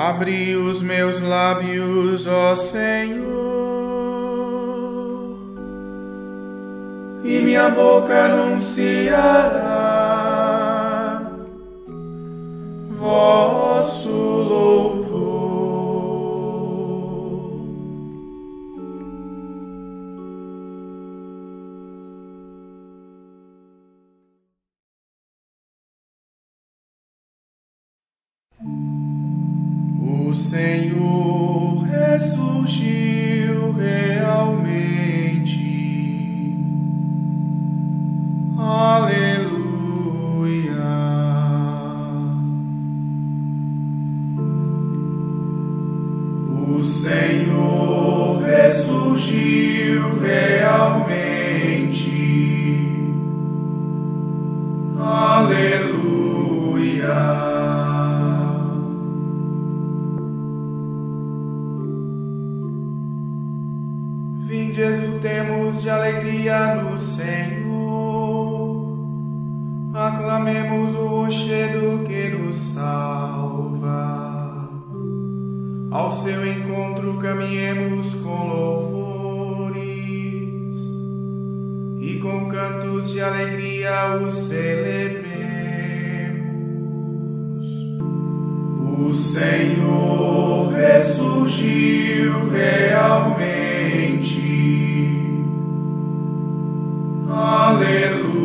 Abri os meus lábios, ó Senhor, e minha boca anunciará vosso louvor. Alegria o celebremos. O Senhor ressurgiu realmente. Aleluia.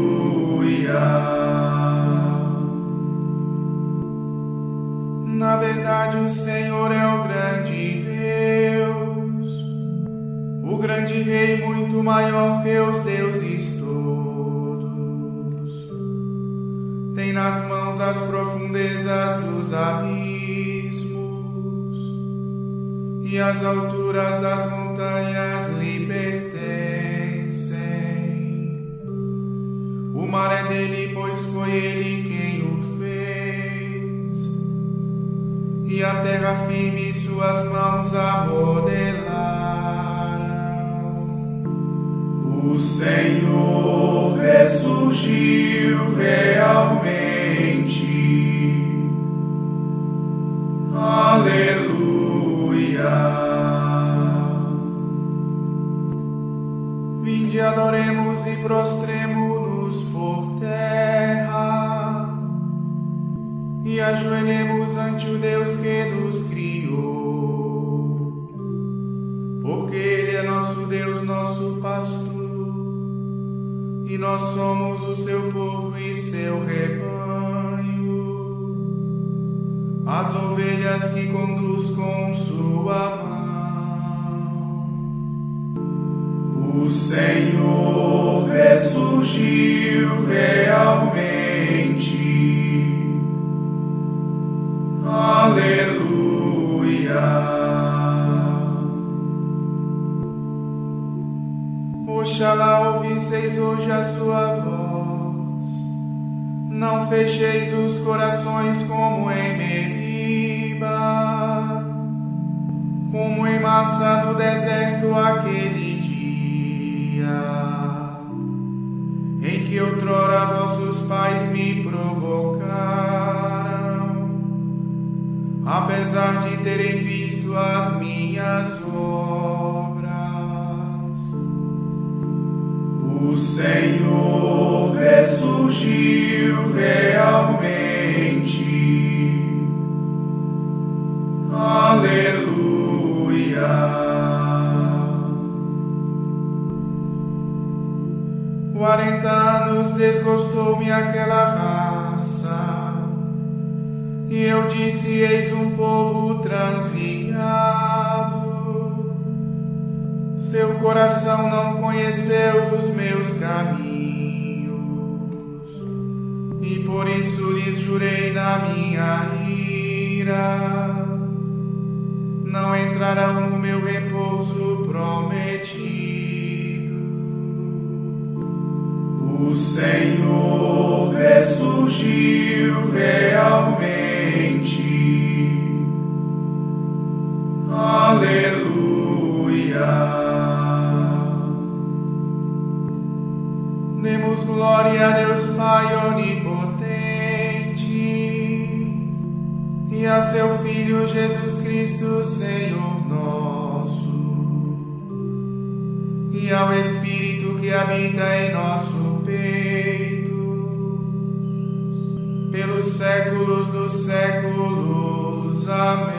Na verdade, o Senhor é o grande Deus, o grande Rei muito maior que os deuses nas mãos as profundezas dos abismos e as alturas das montanhas lhe pertencem. O mar é dele, pois foi ele quem o fez, e a terra firme suas mãos a modelaram. O Senhor ressurgiu realmente. Aleluia. Vinde, adoremos e prostremos-nos por terra. E ajoelhemos ante o Deus que nos criou, porque Ele é nosso Deus, nosso pastor, e nós somos o seu povo e seu rebanho, ovelhas que conduz com sua mão. O Senhor ressurgiu realmente. Aleluia. Oxalá ouvisseis hoje a sua voz. Não fecheis os corações como em Como em massa no deserto aquele dia, em que outrora vossos pais me provocaram, apesar de terem visto as minhas obras. O Senhor ressurgiu realmente. Aleluia. Quarenta anos desgostou-me aquela raça, e eu disse: Eis um povo transviado. Seu coração não conheceu os meus caminhos, e por isso lhes jurei na minha ira: não entrarão no meu repouso prometido. O Senhor ressurgiu realmente. Aleluia. Demos glória a Deus Pai onipotente e a seu Filho Jesus Cristo, Senhor nosso, e ao Espírito que habita em nosso peito, pelos séculos dos séculos. Amém.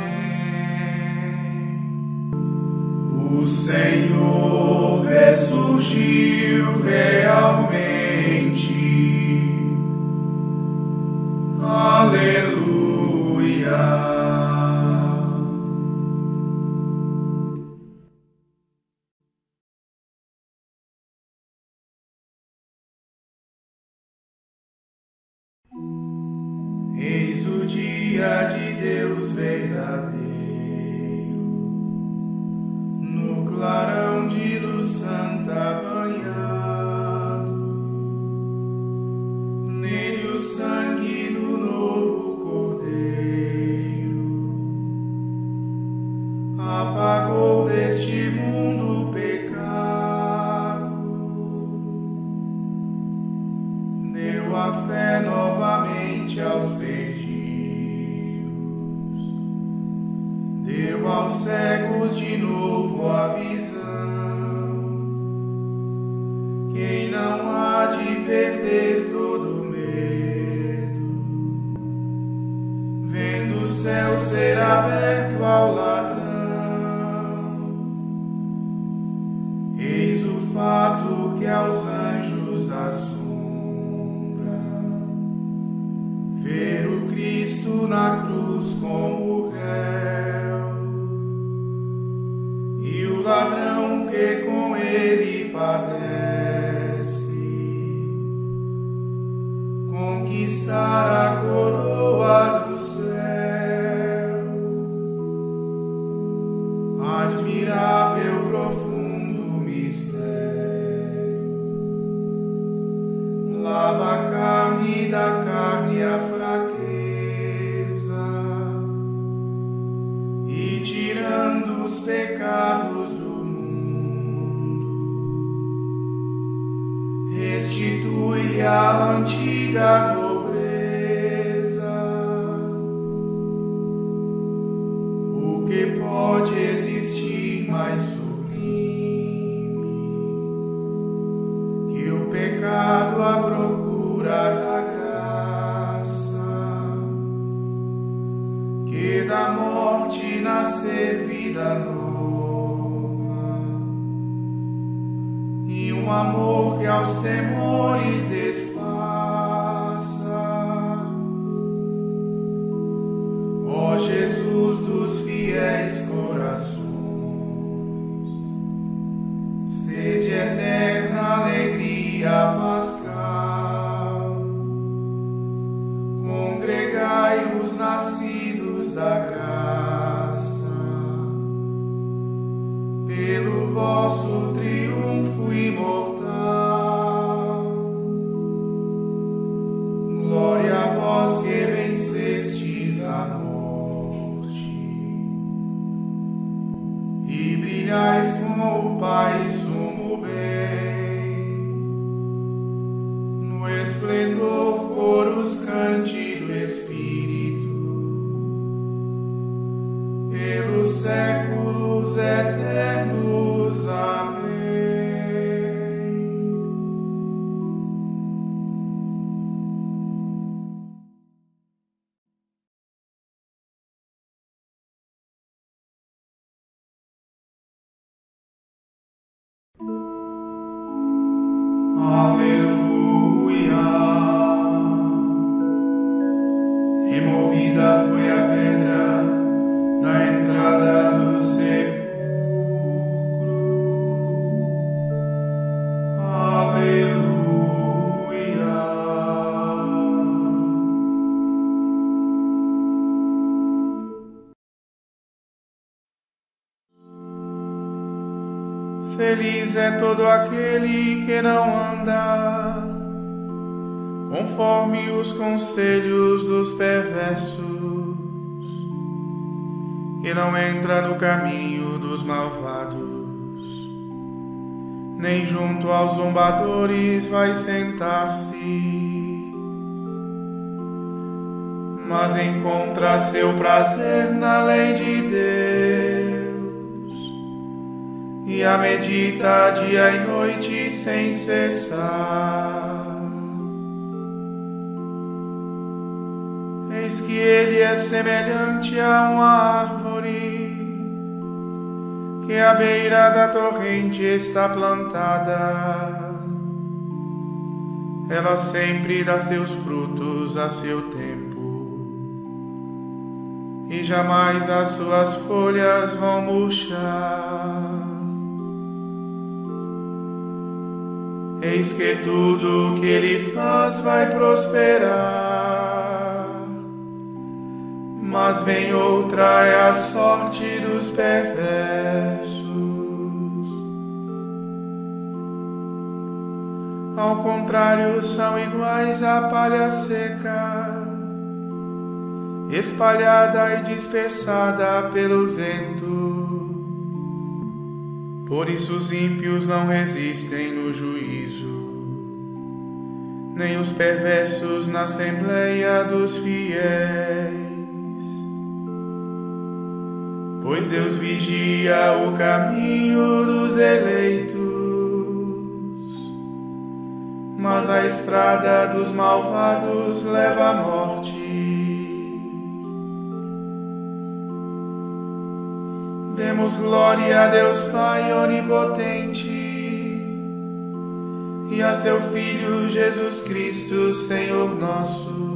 O Senhor ressurgiu realmente. Aleluia. perder todo medo, vendo o céu ser aberto. e não entra no caminho dos malvados, nem junto aos zombadores vai sentar-se, mas encontra seu prazer na lei de Deus e a medita dia e noite sem cessar. Que ele é semelhante a uma árvore que à beira da torrente está plantada. Ela sempre dá seus frutos a seu tempo e jamais as suas folhas vão murchar. Eis que tudo que ele faz vai prosperar, mas bem outra é a sorte dos perversos. Ao contrário, são iguais à palha seca espalhada e dispersada pelo vento. Por isso os ímpios não resistem no juízo, nem os perversos na assembleia dos fiéis. Pois Deus vigia o caminho dos eleitos, mas a estrada dos malvados leva à morte. Demos glória a Deus Pai onipotente e a seu Filho Jesus Cristo, Senhor nosso,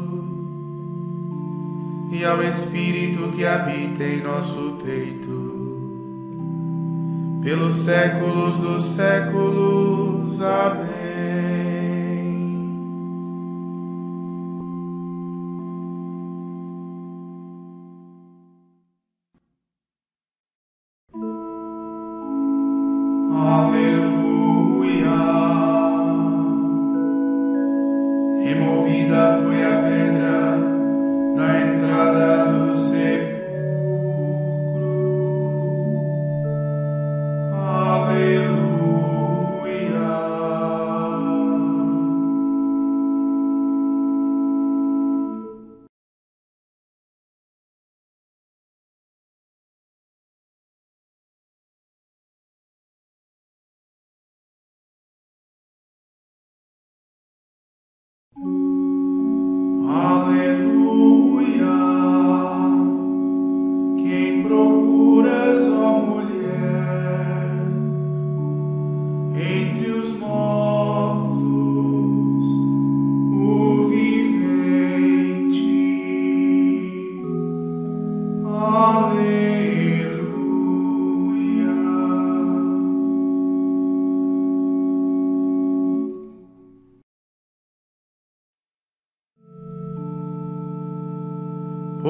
e ao Espírito que habita em nosso peito, pelos séculos dos séculos. Amém.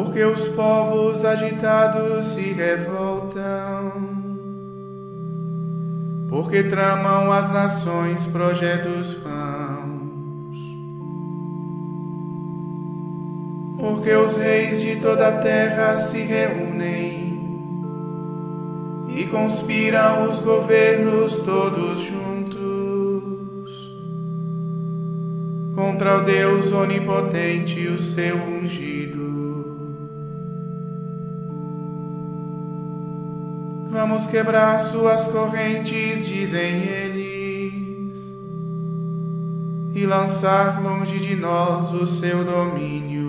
Porque os povos agitados se revoltam, porque tramam as nações projetos vãos, porque os reis de toda a terra se reúnem e conspiram os governos todos juntos contra o Deus onipotente, o seu ungido. Vamos quebrar suas correntes, dizem eles, e lançar longe de nós o seu domínio.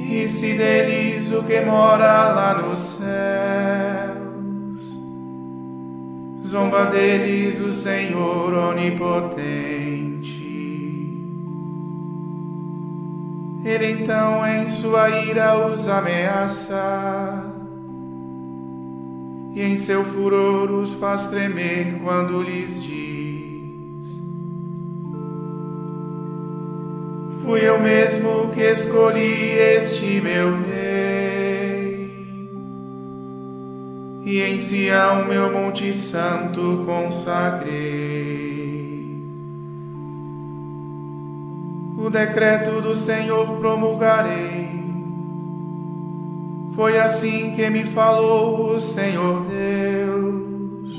E se deles o que mora lá nos céus, zomba deles o Senhor onipotente. Ele então em sua ira os ameaça e em seu furor os faz tremer quando lhes diz: Fui eu mesmo que escolhi este meu rei, e em Sião meu monte santo consagrei. O decreto do Senhor promulgarei. Foi assim que me falou o Senhor Deus.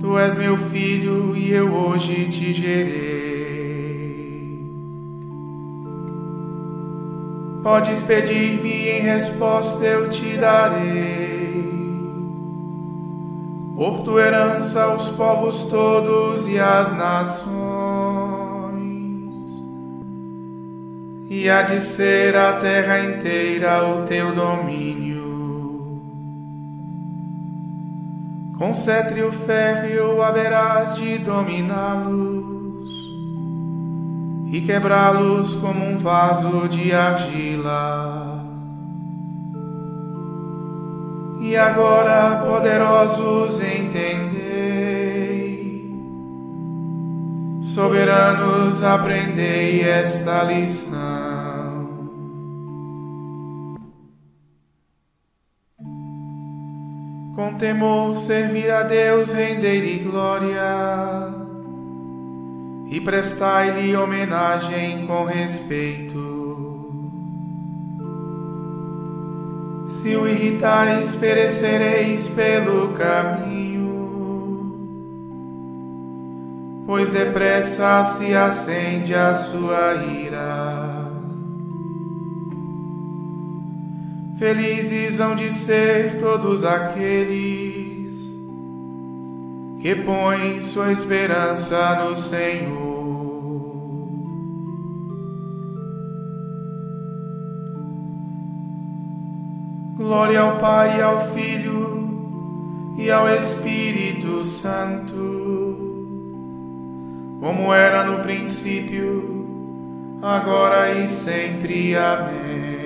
Tu és meu filho e eu hoje te gerei. Podes pedir-me em resposta eu te darei. Por tua herança os povos todos e as nações. E há de ser a terra inteira o teu domínio. Com cetro férreo haverás de dominá-los e quebrá-los como um vaso de argila. E agora, poderosos, entendei, soberanos, aprendei esta lição. Com temor, servir a Deus, render-lhe glória e prestai-lhe homenagem com respeito. Se o irritais, perecereis pelo caminho, pois depressa se acende a sua ira. Felizes hão de ser todos aqueles que põe sua esperança no Senhor. Glória ao Pai, e ao Filho e ao Espírito Santo, como era no princípio, agora e sempre. Amém.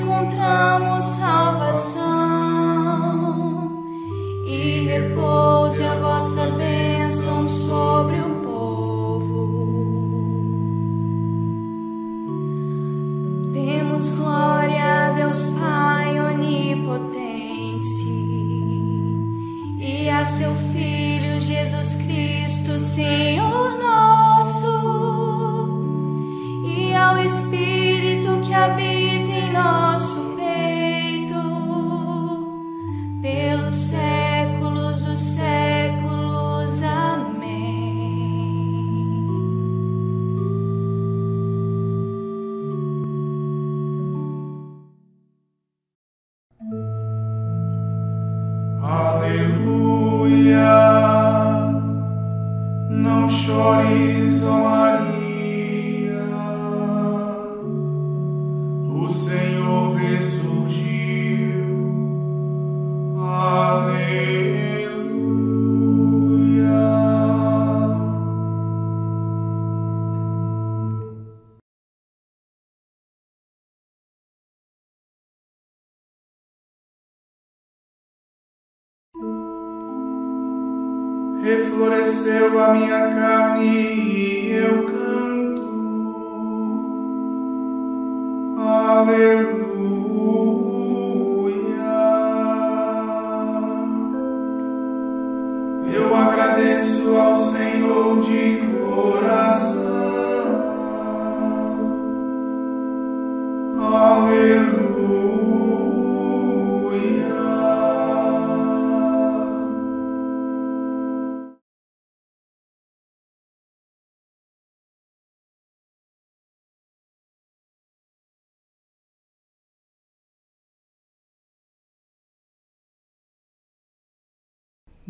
encontramos salvação e repouse a vossa bênção sobre o povo. Demos glória a Deus Pai onipotente e a seu Filho Jesus Cristo, Senhor nosso, e ao Espírito que habita.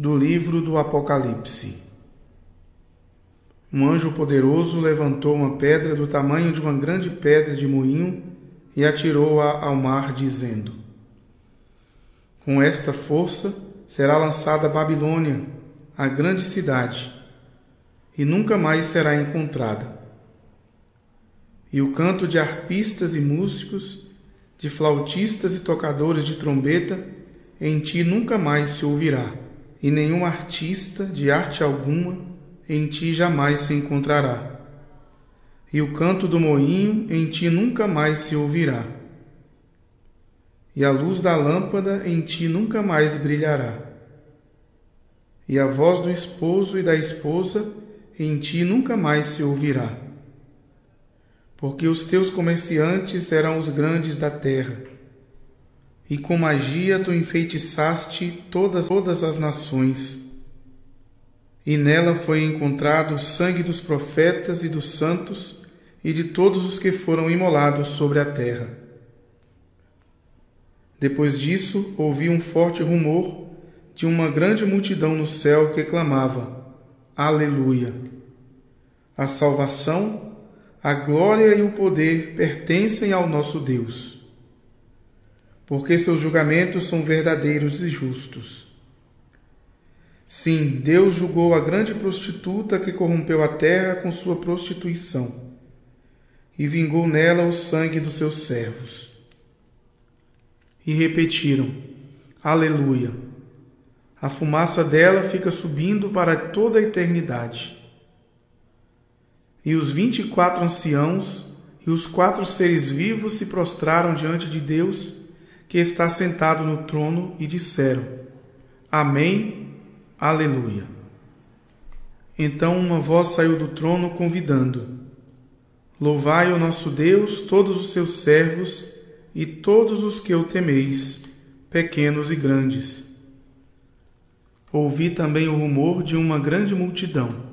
Do livro do Apocalipse. Um anjo poderoso levantou uma pedra do tamanho de uma grande pedra de moinho e atirou-a ao mar, dizendo: Com esta força será lançada Babilônia, a grande cidade, e nunca mais será encontrada. E o canto de arpistas e músicos, de flautistas e tocadores de trombeta, em ti nunca mais se ouvirá, e nenhum artista de arte alguma em ti jamais se encontrará. E o canto do moinho em ti nunca mais se ouvirá. E a luz da lâmpada em ti nunca mais brilhará. E a voz do esposo e da esposa em ti nunca mais se ouvirá. Porque os teus comerciantes eram os grandes da terra e com magia tu enfeitiçaste todas, todas as nações. E nela foi encontrado o sangue dos profetas e dos santos e de todos os que foram imolados sobre a terra. Depois disso, ouvi um forte rumor de uma grande multidão no céu que clamava: Aleluia! A salvação, a glória e o poder pertencem ao nosso Deus porque seus julgamentos são verdadeiros e justos. Sim, Deus julgou a grande prostituta que corrompeu a terra com sua prostituição e vingou nela o sangue dos seus servos. E repetiram: Aleluia! A fumaça dela fica subindo para toda a eternidade. E os vinte e quatro anciãos e os quatro seres vivos se prostraram diante de Deus que está sentado no trono e disseram: Amém, Aleluia. Então uma voz saiu do trono convidando: Louvai o nosso Deus, todos os seus servos e todos os que o temeis, pequenos e grandes. Ouvi também o rumor de uma grande multidão.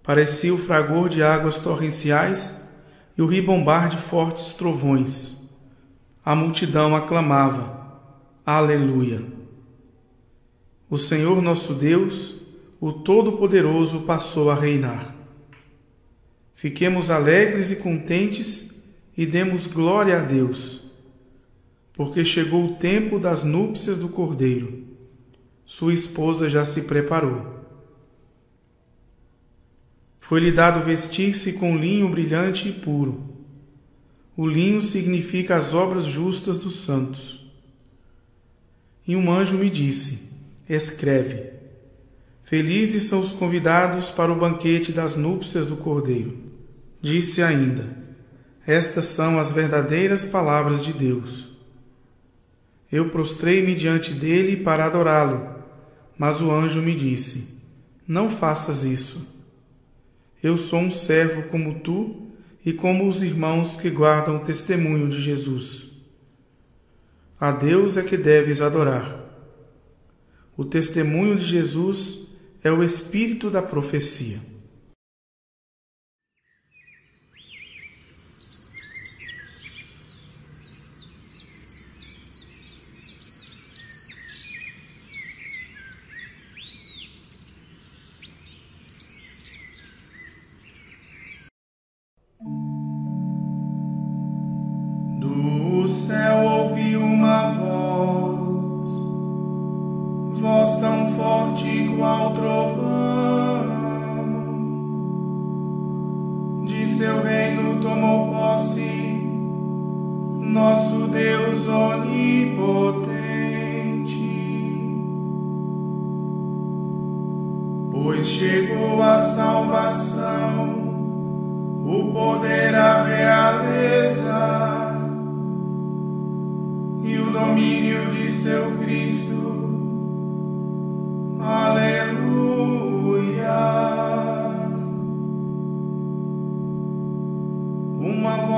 Parecia o fragor de águas torrenciais e o ribombar de fortes trovões a multidão aclamava: Aleluia! O Senhor nosso Deus, o Todo-Poderoso, passou a reinar. Fiquemos alegres e contentes e demos glória a Deus, porque chegou o tempo das núpcias do Cordeiro. Sua esposa já se preparou. Foi-lhe dado vestir-se com linho brilhante e puro o linho significa as obras justas dos santos. E um anjo me disse: Escreve: Felizes são os convidados para o banquete das núpcias do Cordeiro. Disse ainda: Estas são as verdadeiras palavras de Deus. Eu prostrei-me diante dele para adorá-lo, mas o anjo me disse: Não faças isso. Eu sou um servo como tu e como os irmãos que guardam o testemunho de Jesus. A Deus é que deves adorar. O testemunho de Jesus é o espírito da profecia.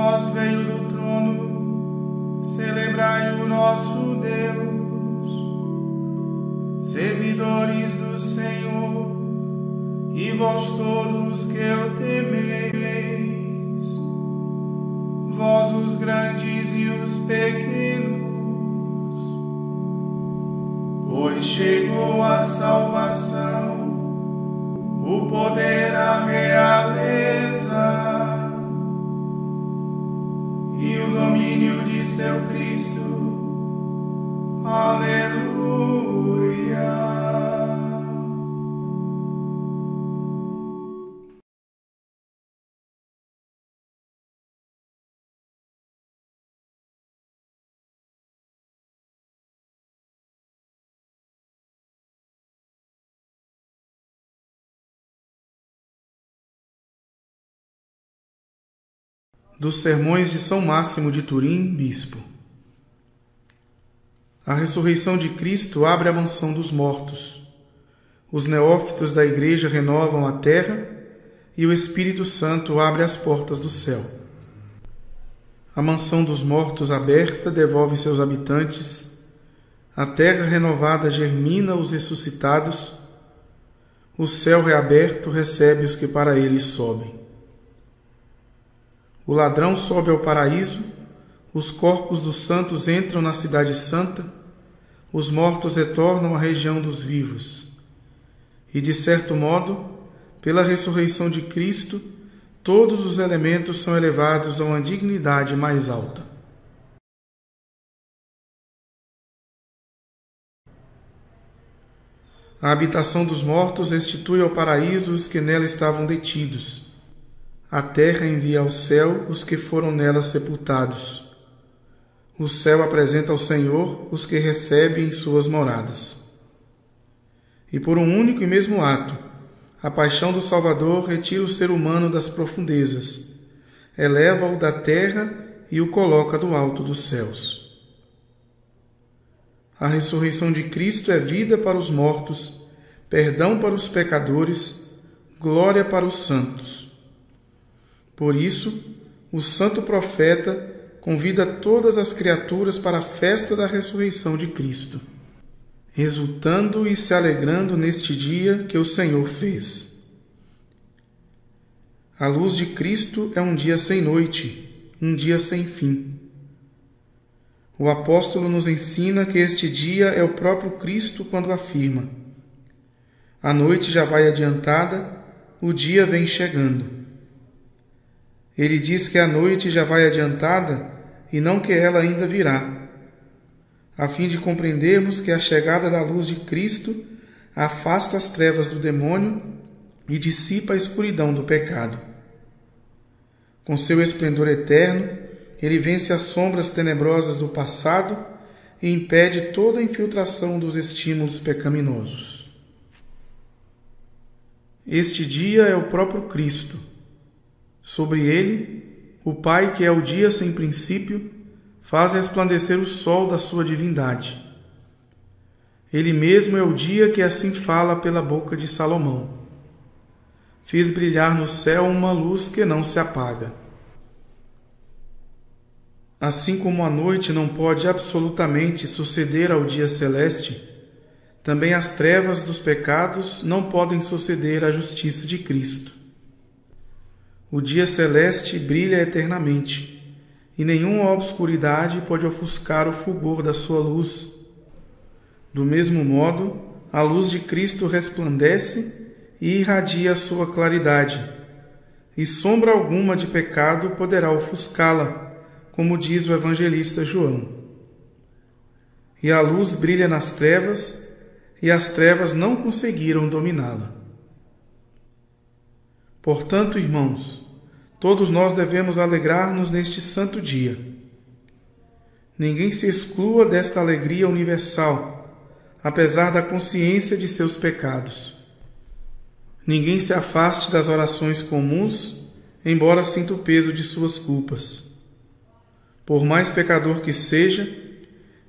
Voz veio do trono, celebrai o nosso Deus, servidores do Senhor, e vós todos que o temeis, vós os grandes e os pequenos, pois chegou a salvação, o poder, a realeza e o domínio de seu Cristo. Aleluia. Dos Sermões de São Máximo de Turim, Bispo. A ressurreição de Cristo abre a mansão dos mortos. Os neófitos da Igreja renovam a terra e o Espírito Santo abre as portas do céu. A mansão dos mortos aberta devolve seus habitantes, a terra renovada germina os ressuscitados, o céu reaberto recebe os que para ele sobem. O ladrão sobe ao paraíso, os corpos dos santos entram na Cidade Santa, os mortos retornam à região dos vivos. E, de certo modo, pela ressurreição de Cristo, todos os elementos são elevados a uma dignidade mais alta. A habitação dos mortos restitui ao paraíso os que nela estavam detidos a terra envia ao céu os que foram nela sepultados. O céu apresenta ao Senhor os que recebem em suas moradas. E por um único e mesmo ato, a paixão do Salvador retira o ser humano das profundezas, eleva-o da terra e o coloca do alto dos céus. A ressurreição de Cristo é vida para os mortos, perdão para os pecadores, glória para os santos. Por isso, o santo profeta convida todas as criaturas para a festa da ressurreição de Cristo, resultando e se alegrando neste dia que o Senhor fez. A luz de Cristo é um dia sem noite, um dia sem fim. O apóstolo nos ensina que este dia é o próprio Cristo quando afirma: A noite já vai adiantada, o dia vem chegando. Ele diz que a noite já vai adiantada e não que ela ainda virá, a fim de compreendermos que a chegada da luz de Cristo afasta as trevas do demônio e dissipa a escuridão do pecado. Com seu esplendor eterno, ele vence as sombras tenebrosas do passado e impede toda a infiltração dos estímulos pecaminosos. Este dia é o próprio Cristo Sobre ele, o Pai, que é o dia sem princípio, faz resplandecer o sol da sua divindade. Ele mesmo é o dia que assim fala pela boca de Salomão. Fiz brilhar no céu uma luz que não se apaga. Assim como a noite não pode absolutamente suceder ao dia celeste, também as trevas dos pecados não podem suceder à justiça de Cristo. O dia celeste brilha eternamente, e nenhuma obscuridade pode ofuscar o fulgor da sua luz. Do mesmo modo, a luz de Cristo resplandece e irradia a sua claridade, e sombra alguma de pecado poderá ofuscá-la, como diz o evangelista João. E a luz brilha nas trevas, e as trevas não conseguiram dominá-la. Portanto, irmãos, todos nós devemos alegrar-nos neste santo dia. Ninguém se exclua desta alegria universal, apesar da consciência de seus pecados. Ninguém se afaste das orações comuns, embora sinta o peso de suas culpas. Por mais pecador que seja,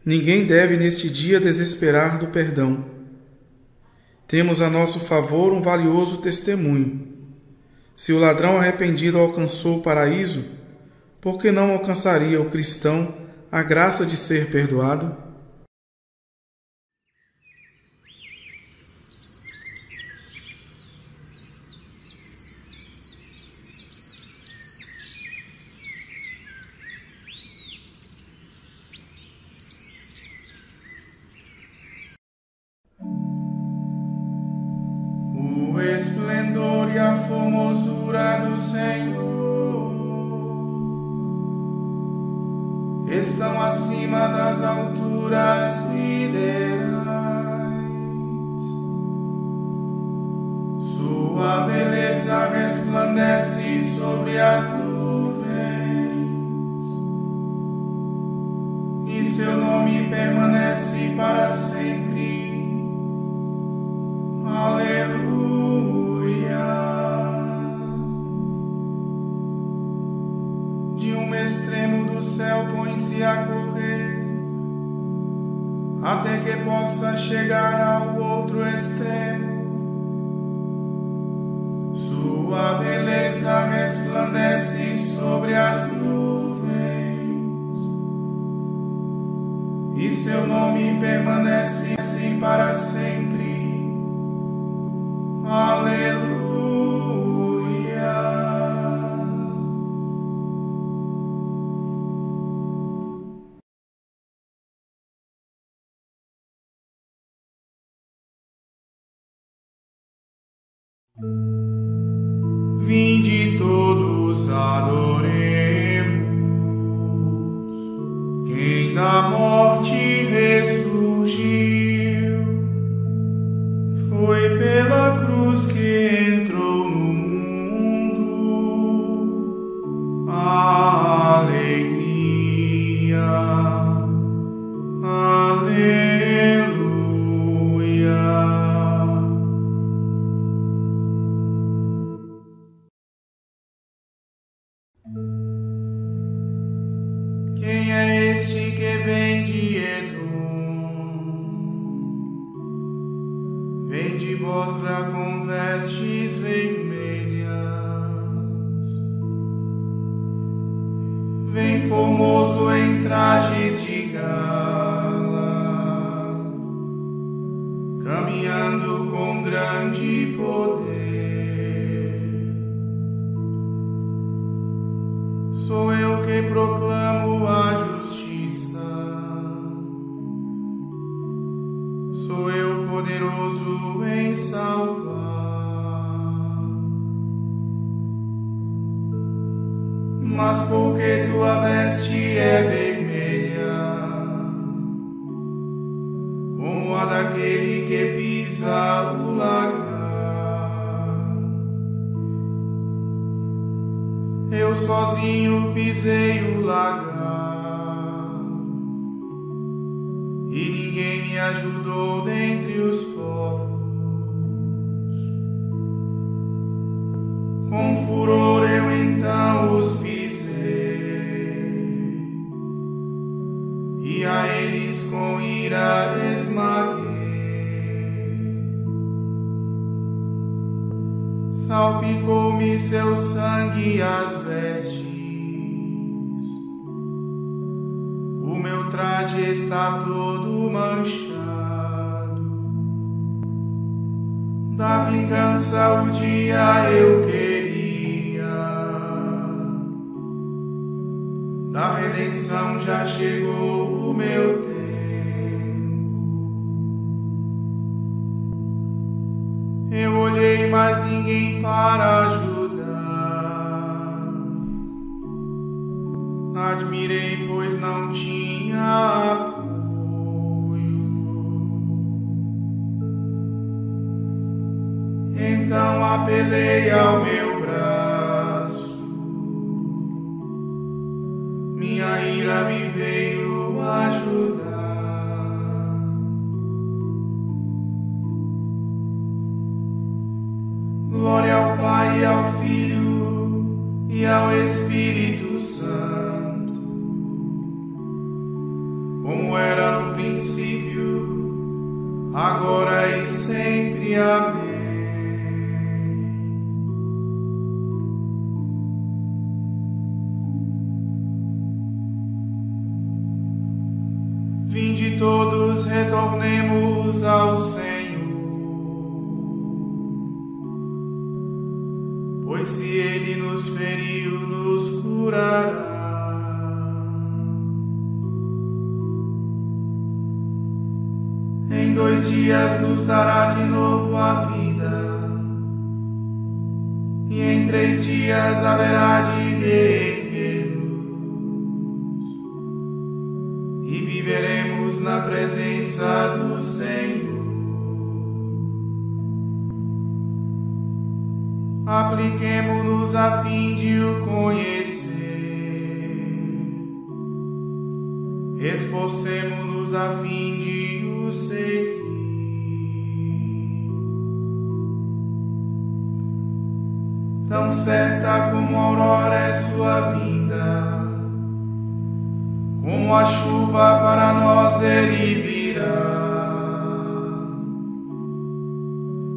ninguém deve neste dia desesperar do perdão. Temos a nosso favor um valioso testemunho se o ladrão arrependido alcançou o paraíso, por que não alcançaria o cristão a graça de ser perdoado? Com furor eu então os pisei e a eles com ira esmaguei. salpicou-me seu sangue as vestes. O meu traje está todo manchado. Da vingança o dia eu queria. Redenção já chegou o meu tempo. Eu olhei, mas ninguém para ajudar. admirei, pois não tinha apoio. Então apelei ao meu Todos, retornemos ao Senhor. pois se ele nos feriu, nos curará. Em dois dias nos dará de novo a vida, e em três dias haverá de reerguer-nos, na presença do Senhor. apliquemo-nos a fim de o conhecer, esforcemo-nos a fim de o seguir. Tão certa como a aurora é sua vinda, como a chuva para nós ele virá.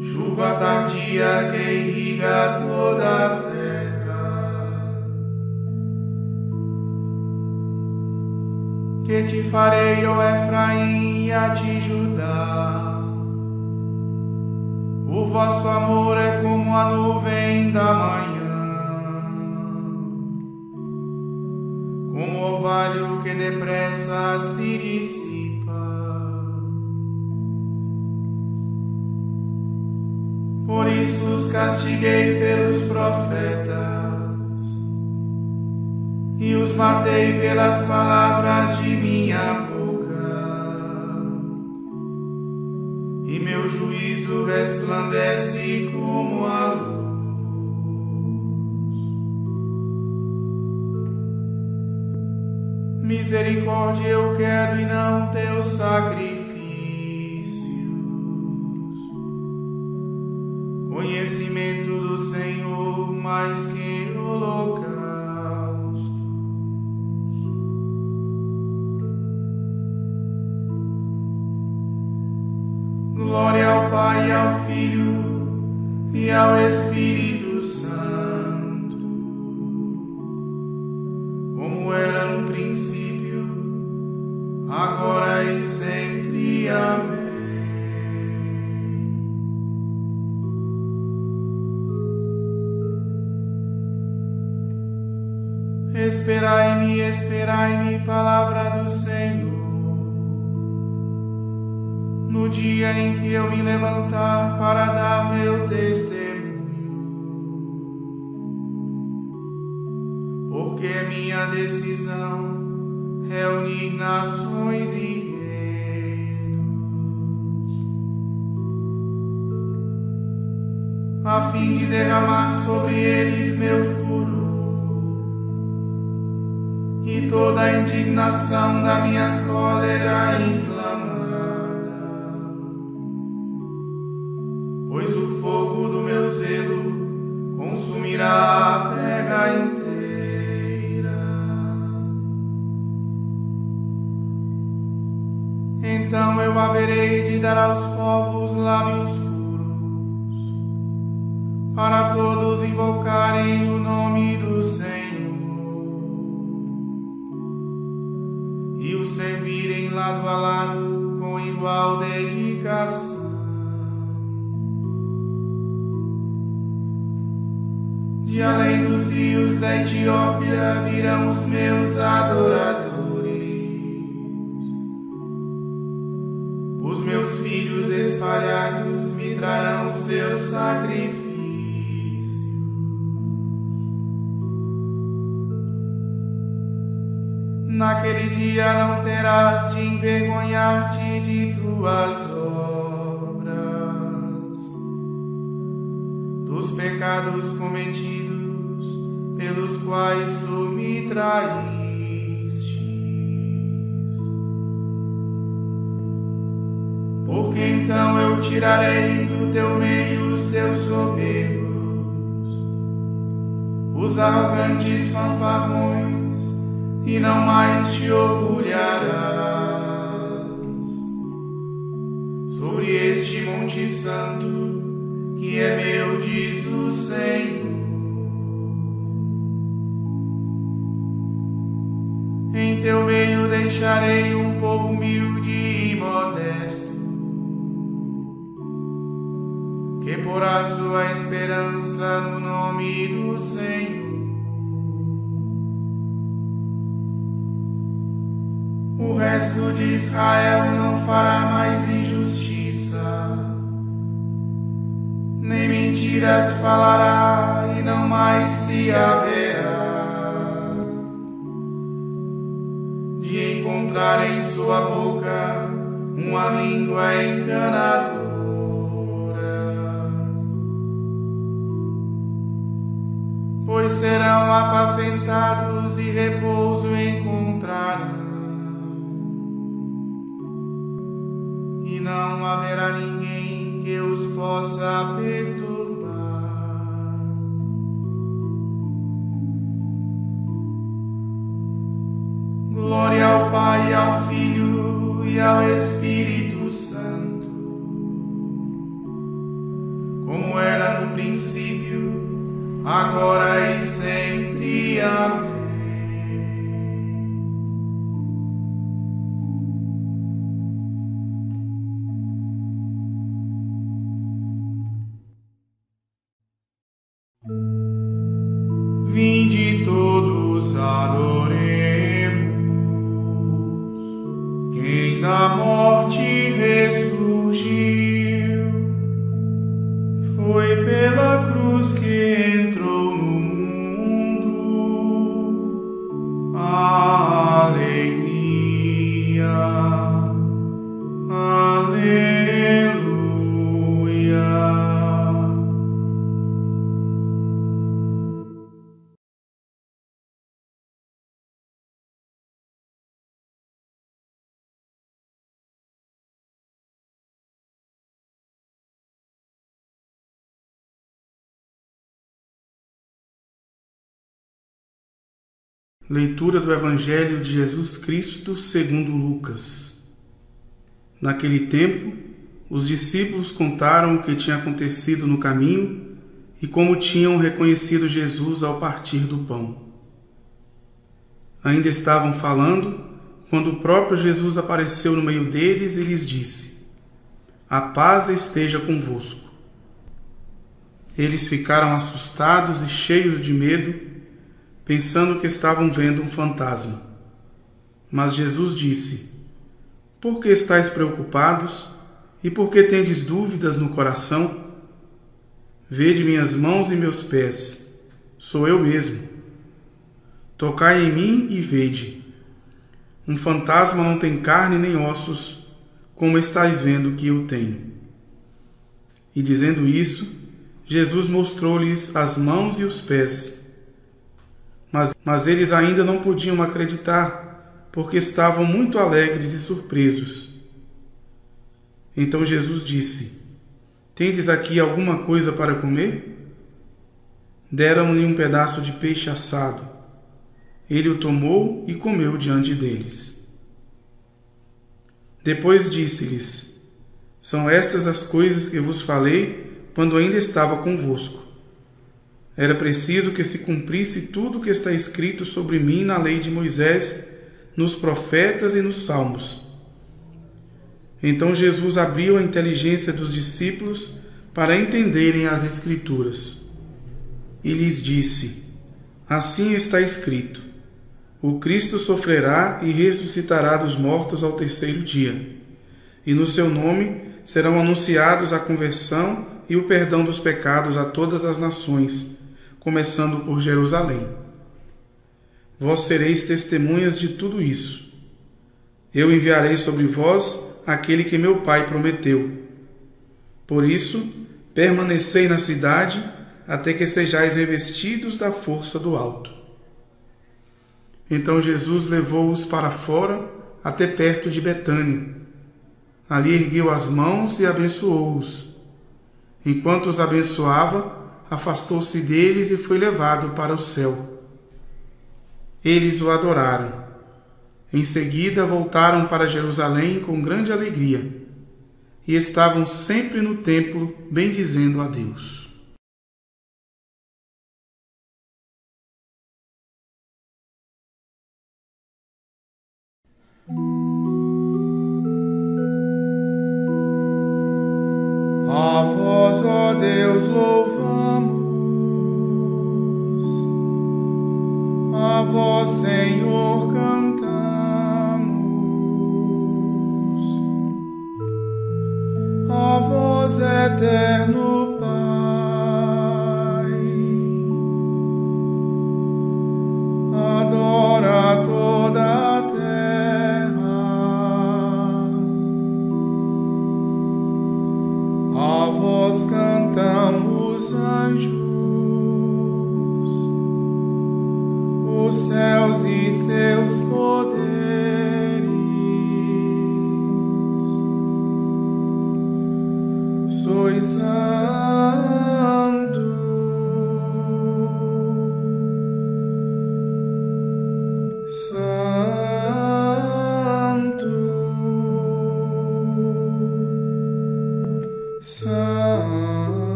chuva tardia que irriga toda a terra. Que te farei, ó Efraim, a te Judá. O vosso amor é como a nuvem da manhã, orvalho que depressa se dissipa. Por isso os castiguei pelos profetas e os matei pelas palavras de minha boca. E meu juízo resplandece como a luz. Misericórdia eu quero e não teu sacrifício. conhecimento do Senhor mais que holocaustos. Glória ao Pai, ao Filho e ao Espírito levantar para dar meu testemunho, porque minha decisão reunir nações e reinos, a fim de derramar sobre eles meu furo e toda a indignação da minha cólera inflamada, a terra inteira. Então eu haverei de dar aos povos lábios puros, para todos invocarem o nome do Senhor. e o servirem lado a lado com igual dedicação. De além dos rios da Etiópia virão os meus adoradores, os meus filhos espalhados me trarão seus sacrifícios. Naquele dia não terás de envergonhar-te de tuas obras, dos pecados cometidos pelos quais tu me traíste. Porque então eu tirarei do teu meio os teus soberbos, os arrogantes fanfarrões e não mais te orgulharás sobre este Monte Santo que é meu, diz o Senhor. Em teu meio deixarei um povo humilde e modesto, que porá sua esperança no nome do Senhor. o resto de Israel não fará mais injustiça, nem mentiras falará e não mais se haverá encontrar em sua boca uma língua enganadora. Pois serão apacentados e repouso encontrarão. e não haverá ninguém que os possa perturbar. Glória ao Pai, ao Filho e ao Espírito Santo, como era no princípio, agora e sempre. Amém. Leitura do Evangelho de Jesus Cristo segundo Lucas. Naquele tempo, os discípulos contaram o que tinha acontecido no caminho e como tinham reconhecido Jesus ao partir do pão. Ainda estavam falando quando o próprio Jesus apareceu no meio deles e lhes disse: A paz esteja convosco. Eles ficaram assustados e cheios de medo pensando que estavam vendo um fantasma. Mas Jesus disse: Por que estáis preocupados e por que tendes dúvidas no coração? Vede minhas mãos e meus pés, sou eu mesmo. Tocai em mim e vede. Um fantasma não tem carne nem ossos, como estáis vendo que eu tenho. E dizendo isso, Jesus mostrou-lhes as mãos e os pés mas, mas eles ainda não podiam acreditar, porque estavam muito alegres e surpresos. Então Jesus disse: Tendes aqui alguma coisa para comer? Deram-lhe um pedaço de peixe assado. Ele o tomou e comeu diante deles. Depois disse-lhes: São estas as coisas que vos falei quando ainda estava convosco era preciso que se cumprisse tudo o que está escrito sobre mim na lei de Moisés, nos profetas e nos salmos. Então Jesus abriu a inteligência dos discípulos para entenderem as Escrituras. E lhes disse: Assim está escrito: O Cristo sofrerá e ressuscitará dos mortos ao terceiro dia, e no seu nome serão anunciados a conversão e o perdão dos pecados a todas as nações começando por Jerusalém. vós sereis testemunhas de tudo isso. Eu enviarei sobre vós aquele que meu Pai prometeu. Por isso, permanecei na cidade até que sejais revestidos da força do alto. Então Jesus levou-os para fora até perto de Betânia. Ali ergueu as mãos e abençoou-os. Enquanto os abençoava, afastou-se deles e foi levado para o céu. Eles o adoraram. Em seguida voltaram para Jerusalém com grande alegria e estavam sempre no templo bendizendo a Deus. A vós, ó Deus, louvamos.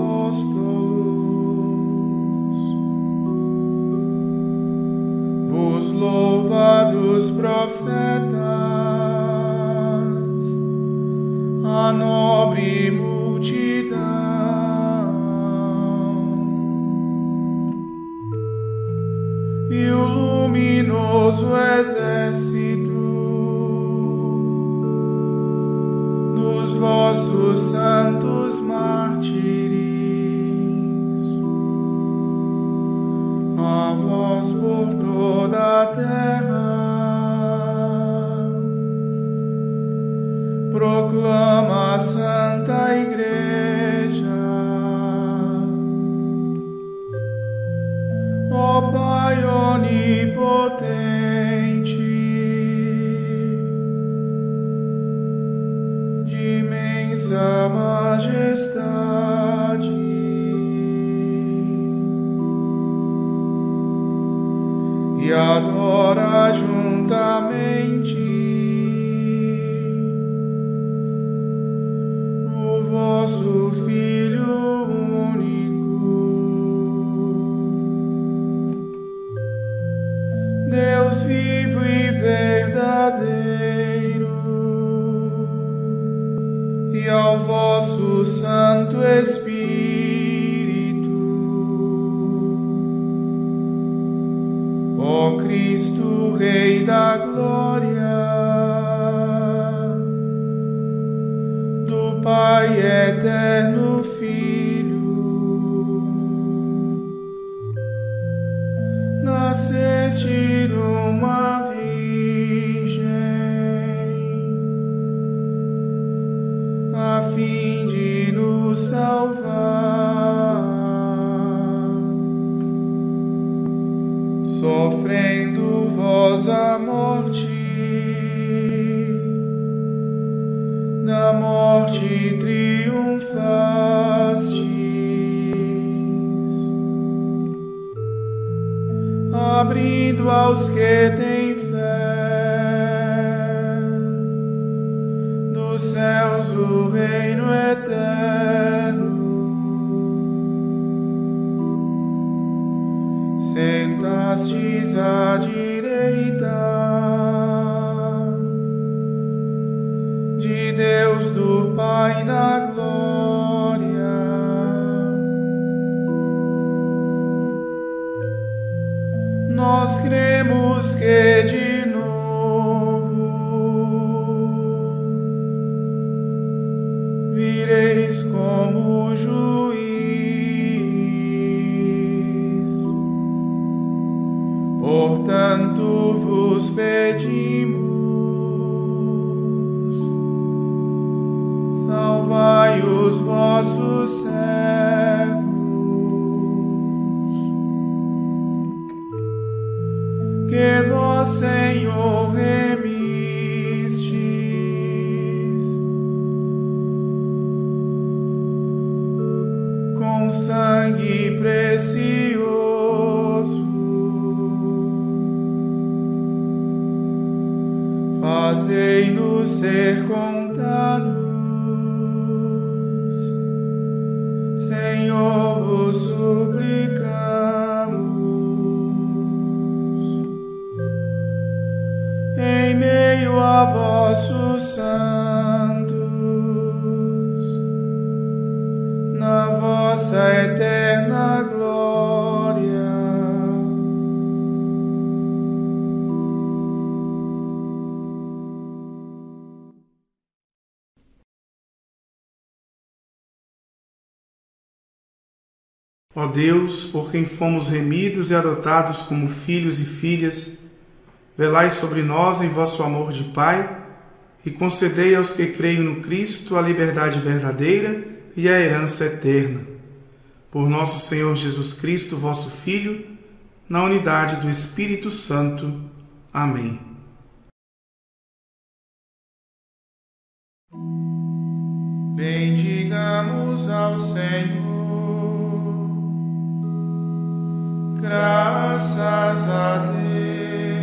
Apóstolos. Vos louvados profetas, a nobre multidão. E o luminoso exército Pai eterno Filho, nasceste triunfastes, abrindo aos que têm fé do céu do reino eterno. Sentastes à direita de Deus do Pai na cremos que de Que vós, Senhor, sangue precioso. Fazei-nos ser contados, Deus, por quem fomos remidos e adotados como filhos e filhas, velai sobre nós em vosso amor de Pai e concedei aos que creem no Cristo a liberdade verdadeira e a herança eterna. Por nosso Senhor Jesus Cristo, vosso Filho, na unidade do Espírito Santo. Amém. Bendigamos ao Senhor. Graças a Deus.